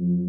Mm-hmm.